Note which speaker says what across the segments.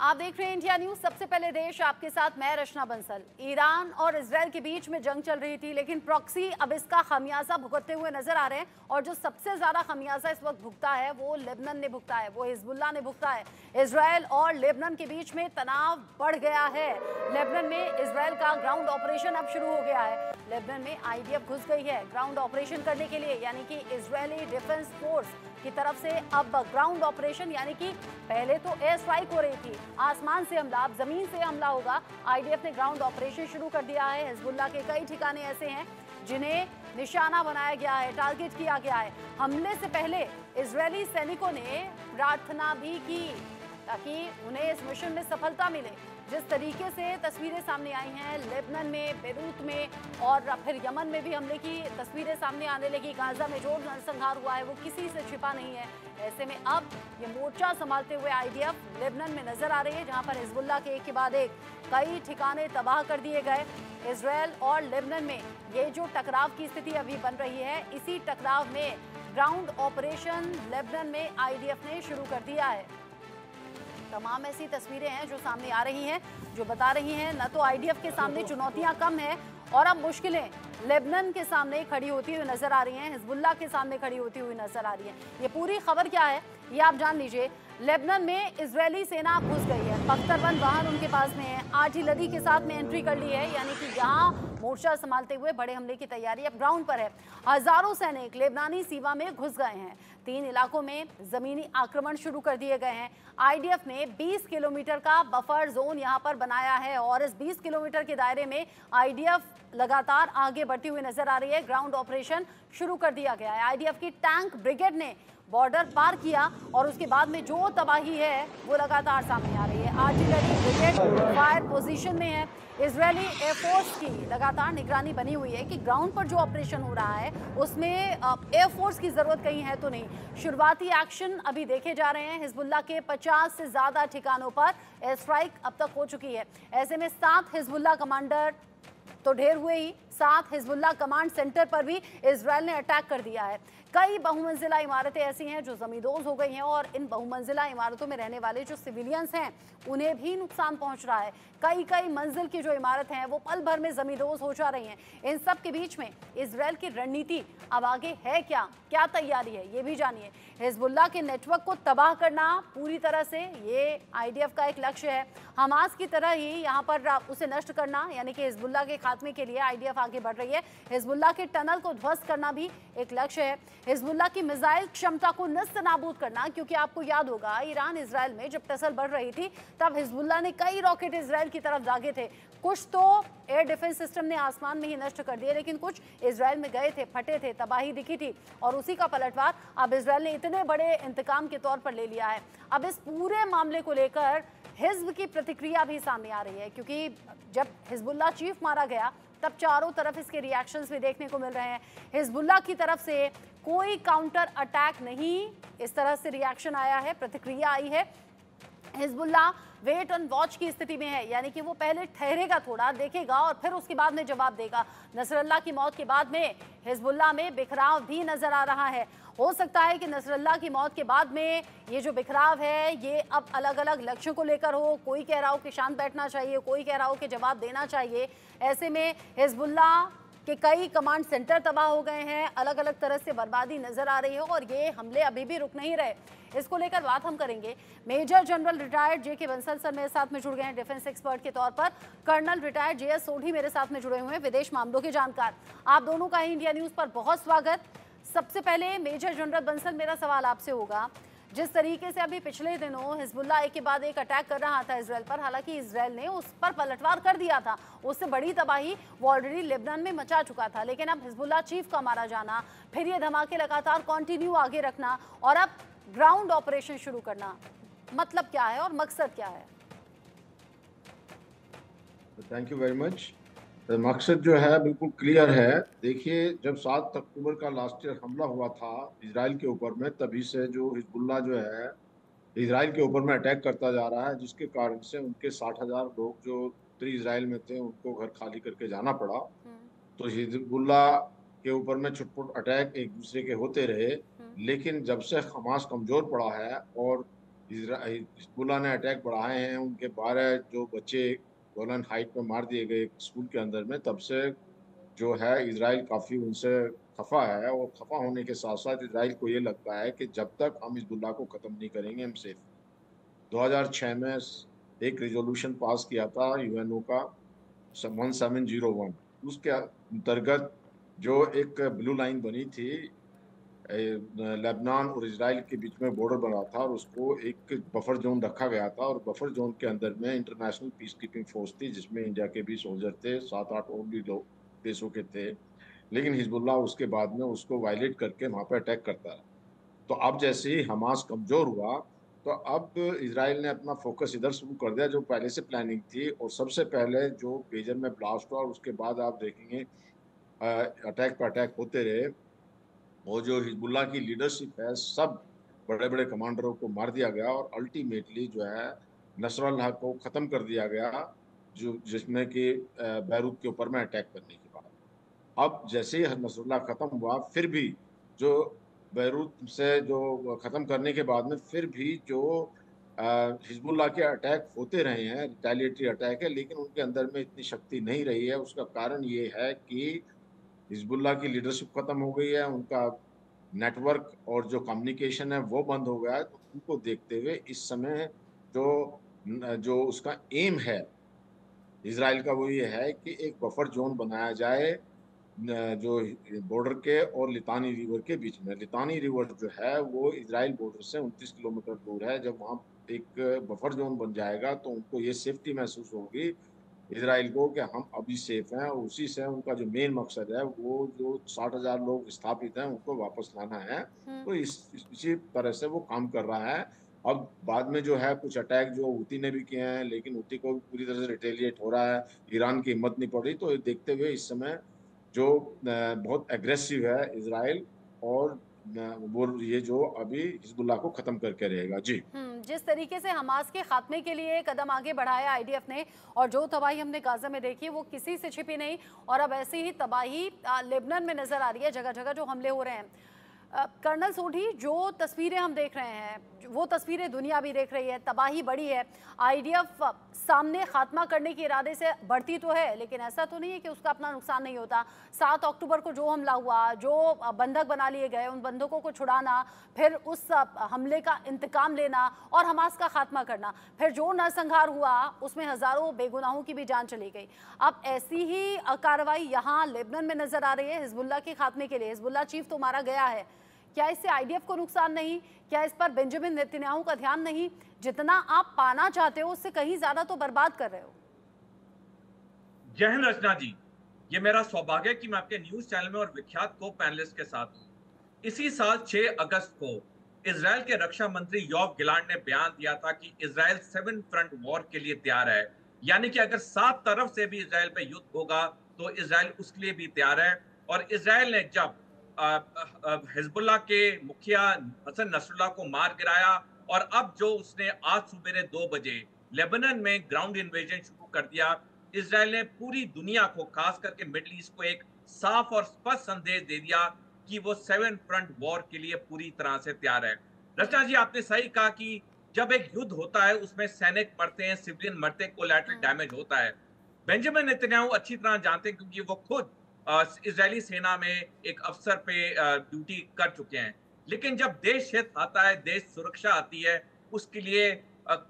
Speaker 1: आप देख रहे हैं इंडिया न्यूज़। सबसे पहले देश आपके साथ, मैं रचना बंसल। ईरान और इसराइल के बीच में जंग चल रही थी, लेकिन प्रॉक्सी अब इसका खमियाजा भुगतते हुए नज़र आ रहे हैं। और जो सबसे ज़्यादा खमियाजा इस वक्त भुगता है, वो लेबनन ने भुगता है, वो हिजबुल्ला ने भुगता है। इसराइल और लेबनन के बीच में तनाव बढ़ गया है। लेबनन में इसराइल का ग्राउंड ऑपरेशन अब शुरू हो गया है। लेबनन में आईडीएफ घुस गई है ग्राउंड ऑपरेशन करने के लिए, यानी कि इसराइली डिफेंस फोर्स की तरफ़ से अब ग्राउंड ऑपरेशन यानी कि पहले तो एयर स्ट्राइक हो रही थी। आसमान से हमला, अब ज़मीन से हमला होगा। आईडीएफ ने ग्राउंड ऑपरेशन शुरू कर दिया है। हिजबुल्ला के कई ठिकाने ऐसे हैं जिन्हें निशाना बनाया गया है टारगेट किया गया है। हमले से पहले इसराइली सैनिकों ने प्रार्थना भी की। ताकि उन्हें इस मिशन में सफलता मिले। जिस तरीके से तस्वीरें सामने आई हैं, लेबनन में, बेरूत में और फिर यमन में भी हमले की तस्वीरें सामने आने लगी। गाजा में जो नरसंहार हुआ है, वो किसी से छिपा नहीं है। ऐसे में अब ये मोर्चा संभालते हुए आईडीएफ लेबनन में नज़र आ रही है, जहाँ पर हिजबुल्ला के एक के बाद एक कई ठिकाने तबाह कर दिए गए। इसराइल और लेबनन में ये जो टकराव की स्थिति अभी बन रही है, इसी टकराव में ग्राउंड ऑपरेशन लेबनन में आईडीएफ ने शुरू कर दिया है। तमाम ऐसी तस्वीरें हैं जो सामने आ रही हैं जो बता रही हैं न तो आईडीएफ के सामने चुनौतियाँ कम हैं और अब मुश्किलें लेबनन के सामने खड़ी होती हुई नज़र आ रही हैं हिजबुल्ला के सामने खड़ी होती हुई नज़र आ रही है। ये पूरी खबर क्या है ये आप जान लीजिए। लेबनन में इजरायली सेना घुस गई है। पख्तरबंद वाहन उनके पास में है। आठी लदी के साथ में एंट्री कर ली है। यानी कि यहाँ मोर्चा संभालते हुए बड़े हमले की तैयारी अब ग्राउंड पर है। हज़ारों सैनिक लेबनानी सीमा में घुस गए हैं। तीन इलाकों में जमीनी आक्रमण शुरू कर दिए गए हैं। आईडीएफ ने 20 किलोमीटर का बफर जोन यहाँ पर बनाया है और इस 20 किलोमीटर के दायरे में आईडीएफ लगातार आगे बढ़ती हुई नज़र आ रही है। ग्राउंड ऑपरेशन शुरू कर दिया गया है। आईडीएफ की टैंक ब्रिगेड ने बॉर्डर पार किया और उसके बाद में जो तबाही है, वो लगातार सामने आ रही है। आर्टिलरी ब्रिगेड फायर पोजीशन में है। इसराइली एयरफोर्स की लगातार निगरानी बनी हुई है कि ग्राउंड पर जो ऑपरेशन हो रहा है, उसमें एयरफोर्स की ज़रूरत कहीं है तो नहीं। शुरुआती एक्शन अभी देखे जा रहे हैं। हिजबुल्ला के 50 से ज़्यादा ठिकानों पर एयर स्ट्राइक अब तक हो चुकी है। ऐसे में सात हिजबुल्ला कमांडर तो ढेर हुए ही। साथ हिजबुल्ला कमांड सेंटर पर भी इसराइल ने अटैक कर दिया है। कई बहुमंजिला इमारतें ऐसी हैं जो जमींदोज हो गई हैं और इन बहुमंजिला इमारतों में रहने वाले जो सिविलियंस हैं, उन्हें भी नुकसान पहुँच रहा है। कई कई मंजिल की जो इमारत हैं, वो पल भर में जमींदोज हो जा रही हैं। इन सब के बीच में इसराइल की रणनीति अब आगे है क्या? क्या तैयारी है? ये भी जानिए। हिजबुल्ला के नेटवर्क को तबाह करना पूरी तरह से ये आईडीएफ का एक लक्ष्य है। हमास की तरह ही यहाँ पर उसे नष्ट करना, यानी कि हिजबुल्ला के खात्मे के लिए आईडीएफ आगे बढ़ रही है। हिजबुल्ला के टनल को ध्वस्त करना भी एक लक्ष्य है। हिजबुल्ला की मिसाइल क्षमता को नस्त नाबूद करना, क्योंकि आपको याद होगा, ईरान इसराइल में जब टसल बढ़ रही थी, तब हिजबुल्ला ने कई रॉकेट इसराइल की तरफ़ दागे थे। कुछ तो एयर डिफेंस सिस्टम ने आसमान में ही नष्ट कर दिए, लेकिन कुछ इसराइल में गए थे, फटे थे, तबाही दिखी थी, और उसी का पलटवार अब इसराइल ने इतने बड़े इंतकाम के तौर पर ले लिया है। अब इस पूरे मामले को लेकर हिजब की प्रतिक्रिया भी सामने आ रही है, क्योंकि जब हिजबुल्ला चीफ मारा गया, तब चारों तरफ़ इसके रिएक्शंस भी देखने को मिल रहे हैं। हिजबुल्ला की तरफ़ से कोई काउंटर अटैक नहीं। इस तरह से रिएक्शन आया है, प्रतिक्रिया आई है। हिजबुल्ला वेट एंड वॉच की स्थिति में है, यानी कि वो पहले ठहरेगा थोड़ा, देखेगा और फिर उसके बाद में जवाब देगा। नसरल्ला की मौत के बाद में हिजबुल्ला में बिखराव भी नज़र आ रहा है। हो सकता है कि नसरल्ला की मौत के बाद में ये जो बिखराव है, ये अब अलग अलग लक्ष्यों को लेकर हो, कोई कह रहा हो कि शांत बैठना चाहिए, कोई कह रहा हो कि जवाब देना चाहिए। ऐसे में हिजबुल्ला के कई कमांड सेंटर तबाह हो गए हैं अलग अलग तरह से बर्बादी नज़र आ रही है और ये हमले अभी भी रुक नहीं रहे। इसको लेकर बात हम करेंगे। मेजर जनरल रिटायर्ड जे के बंसल सर मेरे साथ में जुड़ गए हैं डिफेंस एक्सपर्ट के तौर पर। Colonel retired J S Sodhi मेरे साथ में जुड़े हुए हैं, विदेश मामलों के जानकार। आप दोनों का इंडिया न्यूज़ पर बहुत स्वागत। सबसे पहले मेजर जनरल बंसल, मेरा सवाल आपसे होगा जिस तरीके से अभी पिछले दिनों हिजबुल्ला एक के बाद एक अटैक कर रहा था इसराइल पर, हालाँकि इसराइल ने उस पर पलटवार कर दिया था। उससे बड़ी तबाही वो ऑलरेडी लेबनान में मचा चुका था। लेकिन अब हिजबुल्ला चीफ का मारा जाना, फिर ये धमाके लगातार कंटिन्यू आगे रखना और अब ग्राउंड ऑपरेशन शुरू करना मतलब क्या है और मकसद क्या है?
Speaker 2: थैंक यू वेरी मच मकसद जो है बिल्कुल क्लियर है। देखिए जब सात अक्टूबर का लास्ट ईयर हमला हुआ था इसराइल के ऊपर में तभी से जो हिजबुल्ला जो है इसराइल के ऊपर में अटैक करता जा रहा है जिसके कारण से उनके साठ हज़ार लोग जो उत्तरी इसराइल में थे उनको घर खाली करके जाना पड़ा।
Speaker 1: हम्म,
Speaker 2: तो हिजबुल्ला के ऊपर में छुटपुट अटैक एक दूसरे के होते रहे। लेकिन जब से हमास कमज़ोर पड़ा है और हिजबुल्ला ने अटैक बढ़ाए हैं उनके बारह जो बच्चे गोलन हाइट में मार दिए गए स्कूल के अंदर में, तब से जो है इसराइल काफ़ी उनसे खफा है और खफा होने के साथ साथ इसराइल को ये लगता है कि जब तक हम हिजबुल्ला को ख़त्म नहीं करेंगे, हम सेफ़ 2006 में एक रिजोल्यूशन पास किया था यूएनओ का वन सेवन ज़ीरो वन उसके अंतर्गत जो एक ब्लू लाइन बनी थी लेबनान और इसराइल के बीच में बॉर्डर बना था और उसको एक बफर जोन रखा गया था और बफर जोन के अंदर में इंटरनेशनल पीस कीपिंग फोर्स थी, जिसमें इंडिया के भी सोल्जर थे सात आठ और भी लोग देशों के थे। लेकिन हिजबुल्ला उसके बाद में उसको वायलेट करके वहाँ पर अटैक करता है तो अब जैसे ही हमास कमज़ोर हुआ तो अब इसराइल ने अपना फोकस इधर शुरू कर दिया, जो पहले से प्लानिंग थी। और सबसे पहले जो बेजर में ब्लास्ट हुआ और उसके बाद आप देखेंगे अटैक पर अटैक होते रहे। वो जो हिजबुल्ला की लीडरशिप है, सब बड़े बड़े कमांडरों को मार दिया गया और अल्टीमेटली जो है नसरल्ला को ख़त्म कर दिया गया, जो जिसमें कि बैरूत के ऊपर में अटैक करने के बाद। अब जैसे ही नसरल्ला ख़त्म हुआ, फिर भी जो बैरूत से जो ख़त्म करने के बाद में फिर भी जो हिजबुल्ला के अटैक होते रहे हैं रिटेलिएटरी अटैक है, लेकिन उनके अंदर में इतनी शक्ति नहीं रही है। उसका कारण ये है कि हिजबुल्ला की लीडरशिप ख़त्म हो गई है, उनका नेटवर्क और जो कम्युनिकेशन है वो बंद हो गया है तो उनको देखते हुए इस समय जो जो उसका एम है इसराइल का वो ये है कि एक बफर जोन बनाया जाए जो बॉर्डर के और लितानी रिवर के बीच में। लितानी रिवर जो है वो इसराइल बॉर्डर से 29 किलोमीटर दूर है, जब वहाँ एक बफर जोन बन जाएगा तो उनको ये सेफ्टी महसूस होगी इसराइल को कि हम अभी सेफ़ हैं और उसी से उनका जो मेन मकसद है वो जो साठ हज़ार लोग स्थापित हैं उनको वापस लाना है। तो इस इसी तरह से वो काम कर रहा है। अब बाद में जो है कुछ अटैक जो ऊती ने भी किए हैं लेकिन ऊती को पूरी तरह से रिटेलिएट हो रहा है। ईरान की हिम्मत नहीं पड़ रही तो देखते हुए इस समय जो बहुत एग्रेसिव है इसराइल और वो ये जो अभी हिजबुल्ला को खत्म करके रहेगा। जी।
Speaker 1: जिस तरीके से हमास के खात्मे के लिए कदम आगे बढ़ाया आईडीएफ ने, और जो तबाही हमने गाजा में देखी, वो किसी से छिपी नहीं, और अब ऐसी ही तबाही लेबनन में नज़र आ रही है जगह जगह जो हमले हो रहे हैं। कर्नल सोढ़ी, जो तस्वीरें हम देख रहे हैं वो तस्वीरें दुनिया भी देख रही है, तबाही बड़ी है। आईडीएफ सामने खात्मा करने के इरादे से बढ़ती तो है, लेकिन ऐसा तो नहीं है कि उसका अपना नुकसान नहीं होता। सात अक्टूबर को जो हमला हुआ, जो बंधक बना लिए गए, उन बंधकों को छुड़ाना, फिर उस हमले का इंतकाम लेना और हमास का खात्मा करना, फिर जो नरसंहार हुआ, उसमें हज़ारों बेगुनाहों की भी जान चली गई। अब ऐसी ही कार्रवाई यहाँ लेबनन में नज़र आ रही है हिजबुल्ला के खात्मे के लिए। हिजबुल्ला चीफ तो मारा गया है। क्या इससे आईडीएफ को नुकसान नहीं? क्या इस पर बेंजामिन नेतन्याहू का ध्यान नहीं? जितना आप पाना चाहते हो, उससे कहीं ज़्यादा तो बर्बाद कर रहे हो।
Speaker 3: जय हिंद रचना जी। ये मेरा सौभाग्य कि मैं आपके न्यूज़ चैनल में और विख्यात को पैनलिस्ट के साथ हूँ। इसी साल 6 अगस्त को इसराइल के रक्षा मंत्री योव गिलान ने बयान दिया था कि इसराइल सेवन फ्रंट वॉर के लिए तैयार है। यानी कि अगर सात तरफ़ से भी इसराइल पे युद्ध होगा तो इसराइल उसके लिए भी तैयार है। और इसराइल ने जब हिजबुल्ला के मुखिया हसन नसरुल्ला को मार गिराया और अब जो उसने आज सुबह दो बजे लेबनन में ग्राउंड इन्वेजन शुरू कर दिया इसराइल ने पूरी दुनिया को खास करके मिडल ईस्ट को एक साफ़ और स्पष्ट संदेश दे दिया कि वो सेवन फ्रंट वॉर के लिए पूरी तरह से तैयार है। रचना जी आपने सही कहा कि जब एक युद्ध होता है उसमें सैनिक मरते हैं सिविलियन मरते हैं कोलेटरल डैमेज होता है। बेंजामिन नेतन्याहू अच्छी तरह जानते हैं क्योंकि वो खुद इसराइली सेना में एक अफसर पे ड्यूटी कर चुके हैं। लेकिन जब देश हित आता है, देश सुरक्षा आती है, उसके लिए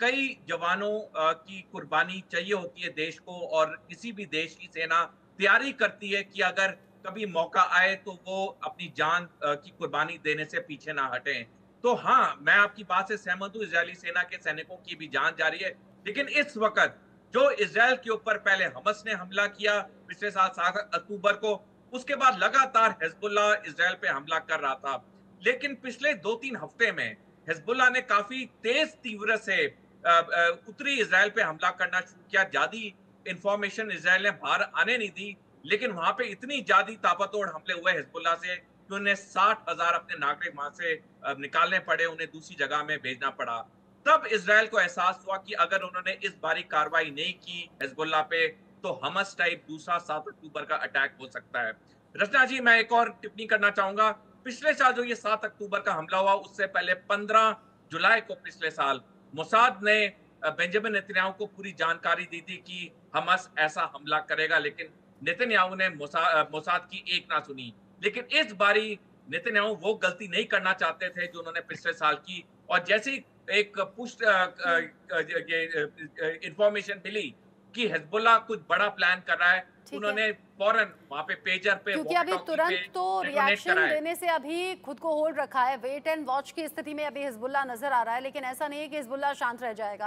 Speaker 3: कई जवानों की कुर्बानी चाहिए होती है देश को और किसी भी देश की सेना तैयारी करती है कि अगर कभी मौका आए तो वो अपनी जान की कुर्बानी देने से पीछे ना हटें। तो हाँ मैं आपकी बात से सहमत हूँ इसराइली सेना के सैनिकों की भी जान जा रही है। लेकिन इस वक्त जो इसराइल के ऊपर पहले हमस ने हमला किया, पिछले साल सात अक्टूबर को, उसके बाद लगातार हिजबुल्ला इसराइल पे हमला कर रहा था। लेकिन पिछले दो तीन हफ़्ते में हिजबुल्ला ने काफ़ी तेज तीव्र से उत्तरी इसराइल पे हमला करना शुरू किया। ज़्यादा इंफॉर्मेशन इसराइल ने बाहर आने नहीं दी, लेकिन वहाँ पे इतनी ज़्यादा ताबतोड़ हमले हुए हिजबुल्ला से कि उन्हें साठ हज़ार अपने नागरिक वहाँ से निकालने पड़े, उन्हें दूसरी जगह में भेजना पड़ा। तब इसराइल को एहसास हुआ कि अगर उन्होंने इस बारी कार्रवाई नहीं की हिजबुल्ला पे तो हमस टाइप दूसरा सात अक्टूबर का अटैक हो सकता है। रचना जी, मैं एक और टिप्पणी करना चाहूँगा। पिछले साल जो ये सात अक्टूबर का हमला हुआ, उससे पहले पंद्रह जुलाई को पिछले साल मोसाद ने बेंजामिन नेतन्याहू को पूरी जानकारी दी थी कि हमस ऐसा हमला करेगा, लेकिन नेतन्याहू ने मोसाद की एक ना सुनी। लेकिन इस बारी नेतन्याहू वो गलती नहीं करना चाहते थे जो उन्होंने पिछले साल की। और जैसी एक पुष्ट इंफॉर्मेशन मिली कि हिजबुल्ला कुछ बड़ा प्लान कर रहा है उन्होंने फ़ौरन वहाँ पे पेजर पे
Speaker 1: क्योंकि अभी तुरंत तो रिएक्शन देने से अभी खुद को होल्ड रखा है। वेट एंड वॉच की स्थिति में अभी हिजबुल्ला नज़र आ रहा है लेकिन ऐसा नहीं है कि हिजबुल्ला शांत रह जाएगा।